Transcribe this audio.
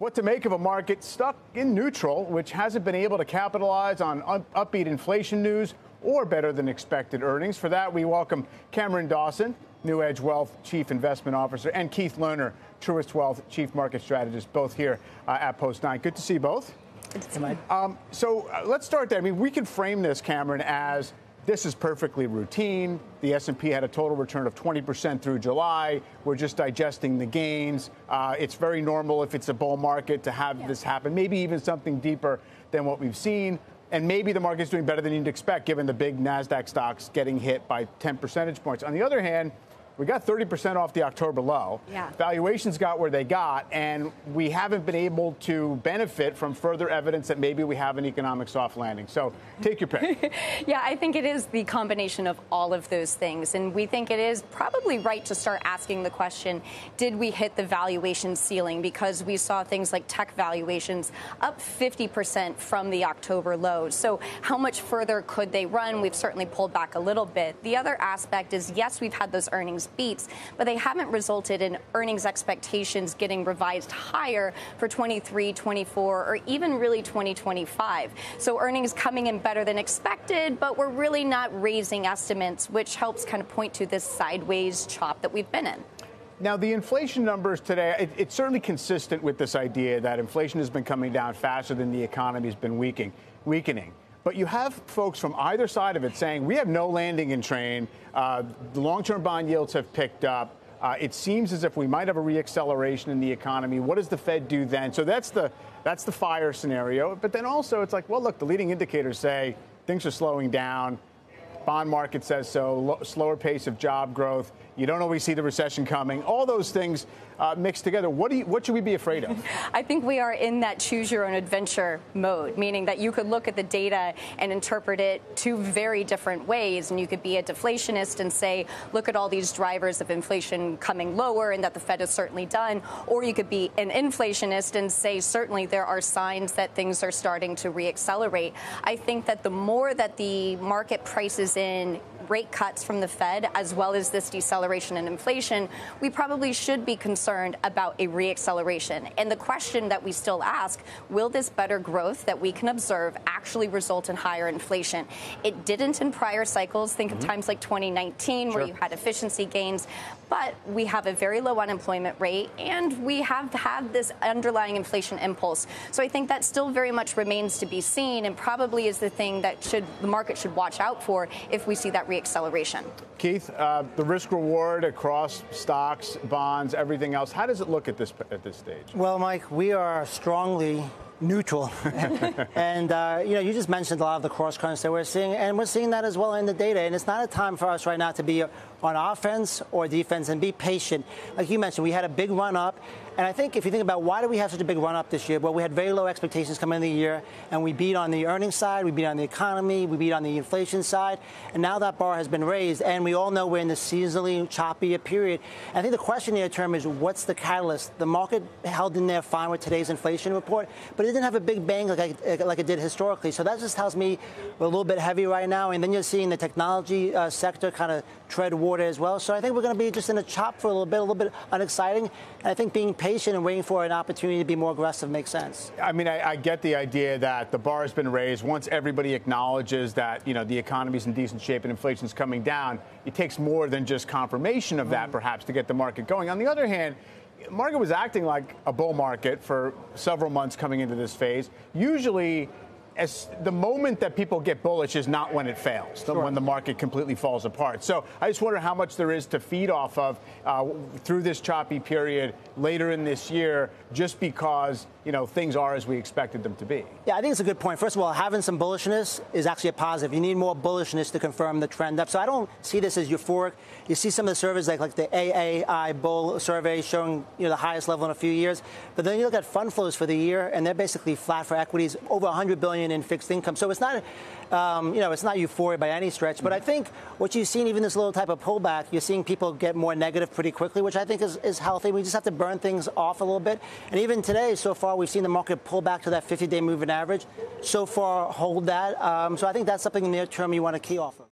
What to make of a market stuck in neutral, which hasn't been able to capitalize on upbeat inflation news or better than expected earnings. For that, we welcome Cameron Dawson, NewEdge Wealth Chief Investment Officer, and Keith Lerner, Truist Wealth Chief Market Strategist, both here uh, at Post 9. Good to see you both. Um, so uh, let's start there. I mean, we can frame this, Cameron, as this is perfectly routine. The S&P had a total return of 20% through July. We're just digesting the gains. Uh, it's very normal if it's a bull market to have yeah. this happen. Maybe even something deeper than what we've seen. And maybe the market's doing better than you'd expect, given the big Nasdaq stocks getting hit by 10 percentage points. On the other hand, we got 30% off the October low. Yeah. Valuations got where they got, and we haven't been able to benefit from further evidence that maybe we have an economic soft landing. So take your pick. yeah, I think it is the combination of all of those things. And we think it is probably right to start asking the question did we hit the valuation ceiling? Because we saw things like tech valuations up 50% from the October lows. So how much further could they run? We've certainly pulled back a little bit. The other aspect is yes, we've had those earnings beats, but they haven't resulted in earnings expectations getting revised higher for 23, 24, or even really 2025. So earnings coming in better than expected, but we're really not raising estimates, which helps kind of point to this sideways chop that we've been in. Now, the inflation numbers today, it, it's certainly consistent with this idea that inflation has been coming down faster than the economy has been weakening. But you have folks from either side of it saying we have no landing in train. Uh, the long-term bond yields have picked up. Uh, it seems as if we might have a reacceleration in the economy. What does the Fed do then? So that's the that's the fire scenario. But then also it's like, well, look, the leading indicators say things are slowing down. Bond market says so. slower pace of job growth. You don't always see the recession coming. All those things uh, mixed together. What, do you, what should we be afraid of? I think we are in that choose your own adventure mode, meaning that you could look at the data and interpret it two very different ways. And you could be a deflationist and say, look at all these drivers of inflation coming lower and that the Fed has certainly done. Or you could be an inflationist and say, certainly there are signs that things are starting to reaccelerate. I think that the more that the market prices in rate cuts from the Fed, as well as this deceleration in inflation, we probably should be concerned about a reacceleration. And the question that we still ask will this better growth that we can observe actually result in higher inflation? It didn't in prior cycles. Think mm-hmm. of times like 2019, sure. where you had efficiency gains, but we have a very low unemployment rate and we have had this underlying inflation impulse. So I think that still very much remains to be seen and probably is the thing that should the market should watch out for if we see that reacceleration acceleration. Keith, uh, the risk reward across stocks, bonds, everything else. How does it look at this at this stage? Well, Mike, we are strongly neutral. and, uh, you know, you just mentioned a lot of the cross currents that we're seeing, and we're seeing that as well in the data. And it's not a time for us right now to be on offense or defense and be patient. Like you mentioned, we had a big run up. And I think if you think about why do we have such a big run up this year? Well, we had very low expectations coming in the year, and we beat on the earnings side, we beat on the economy, we beat on the inflation side, and now that bar has been raised, and we all know we're in the seasonally choppy period. And I think the question near term is what's the catalyst? The market held in there fine with today's inflation report, but it didn't have a big bang like, like it did historically. So that just tells me we're a little bit heavy right now, and then you're seeing the technology uh, sector kind of tread water as well. So I think we're going to be just in a chop for a little bit, a little bit unexciting. And I think being patient and waiting for an opportunity to be more aggressive makes sense. I mean, I, I get the idea that the bar has been raised. Once everybody acknowledges that you know the economy's in decent shape and inflation's coming down, it takes more than just confirmation of that, mm-hmm. perhaps, to get the market going. On the other hand market was acting like a bull market for several months coming into this phase. Usually, as the moment that people get bullish is not when it fails, sure. when the market completely falls apart. So I just wonder how much there is to feed off of uh, through this choppy period later in this year, just because you know things are as we expected them to be. Yeah, I think it's a good point. First of all, having some bullishness is actually a positive. You need more bullishness to confirm the trend up. So I don't see this as euphoric. You see some of the surveys like like the AAI Bull survey showing you know the highest level in a few years, but then you look at fund flows for the year and they're basically flat for equities, over 100 billion in fixed income. So it's not, um, you know, it's not euphoria by any stretch. But I think what you've seen, even this little type of pullback, you're seeing people get more negative pretty quickly, which I think is, is healthy. We just have to burn things off a little bit. And even today, so far, we've seen the market pull back to that 50-day moving average. So far, hold that. Um, so I think that's something near term you want to key off of.